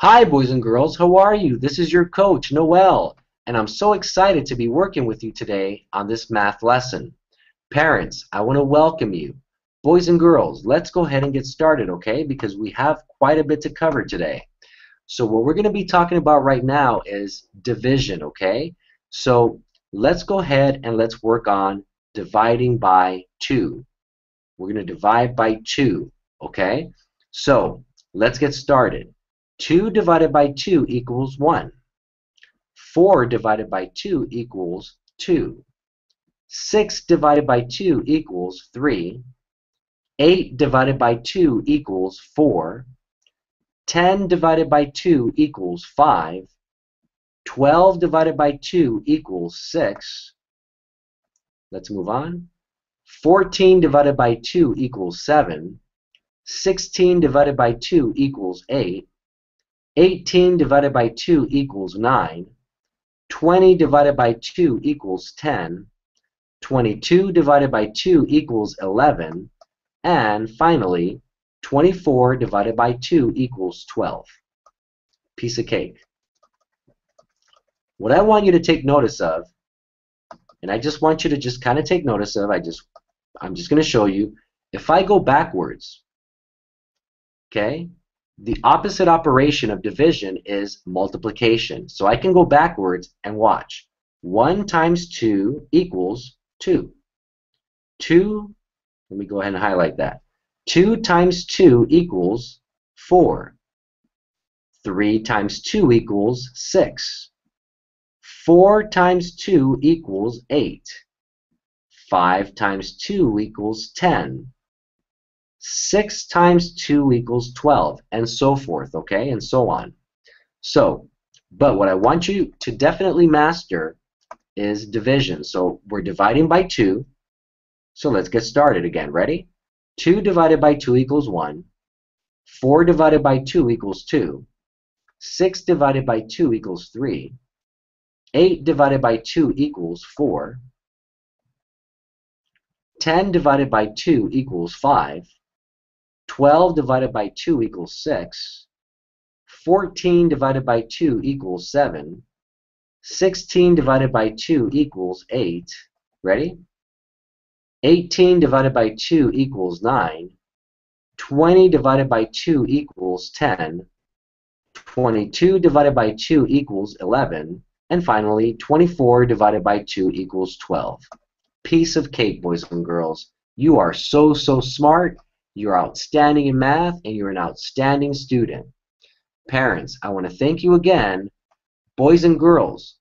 Hi, boys and girls. How are you? This is your coach, Noel, and I'm so excited to be working with you today on this math lesson. Parents, I want to welcome you. Boys and girls, let's go ahead and get started, okay? Because we have quite a bit to cover today. So what we're going to be talking about right now is division, okay? So let's go ahead and let's work on dividing by 2. We're going to divide by 2, okay? So let's get started. 2 divided by 2 equals 1. 4 divided by 2 equals 2. 6 divided by 2 equals 3. 8 divided by 2 equals 4. 10 divided by 2 equals 5. 12 divided by 2 equals 6. Let's move on. 14 divided by 2 equals 7. 16 divided by 2 equals 8. 18 divided by 2 equals 9. 20 divided by 2 equals 10. 22 divided by 2 equals 11. And finally, 24 divided by 2 equals 12. Piece of cake. What I want you to take notice of, and I just want you to just kind of take notice of, I just, I'm just going to show you, if I go backwards, okay, the opposite operation of division is multiplication. So I can go backwards and watch. 1 times 2 equals 2. 2, let me go ahead and highlight that. 2 times 2 equals 4. 3 times 2 equals 6. 4 times 2 equals 8. 5 times 2 equals 10. 6 times 2 equals 12, and so forth, okay, and so on. So, but what I want you to definitely master is division. So we're dividing by 2. So let's get started again. Ready? 2 divided by 2 equals 1. 4 divided by 2 equals 2. 6 divided by 2 equals 3. 8 divided by 2 equals 4. 10 divided by 2 equals 5. 12 divided by 2 equals 6. 14 divided by 2 equals 7. 16 divided by 2 equals 8. Ready? 18 divided by 2 equals 9. 20 divided by 2 equals 10. 22 divided by 2 equals 11. And finally, 24 divided by 2 equals 12. Piece of cake, boys and girls. You are so, so smart. You're outstanding in math, and you're an outstanding student. Parents, I want to thank you again. Boys and girls,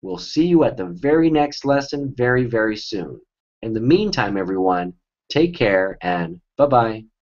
we'll see you at the very next lesson very, very soon. In the meantime, everyone, take care and bye-bye.